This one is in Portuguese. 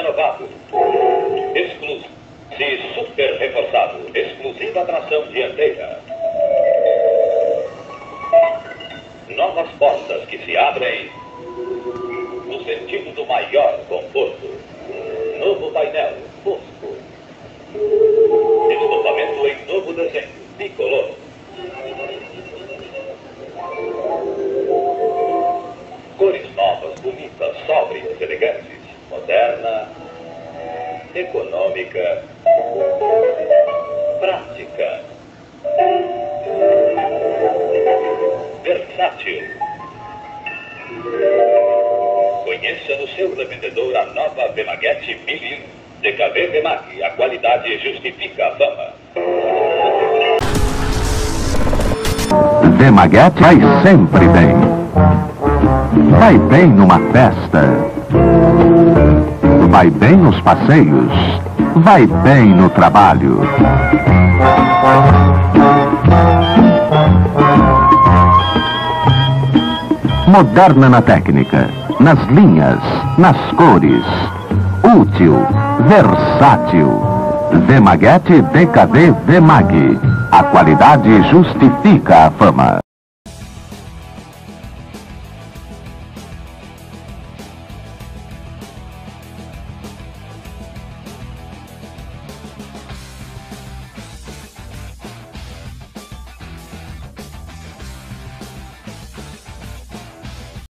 renovado. Exclusivo. Se super reforçado. Exclusiva tração dianteira. Novas portas que se abrem no sentido do maior conforto. Novo painel fosco. Estofamento em novo desenho. Bicolor. Cores novas, bonitas, sóbrias, elegantes. Moderna, econômica, prática, versátil. Conheça no seu revendedor a nova Bemaguete 1001. DKV Bemag, a qualidade justifica a fama. Demaguete vai sempre bem. Vai bem numa festa. Vai bem nos passeios. Vai bem no trabalho. Moderna na técnica, nas linhas, nas cores. Útil, versátil. Demaguete DKD Demag. A qualidade justifica a fama.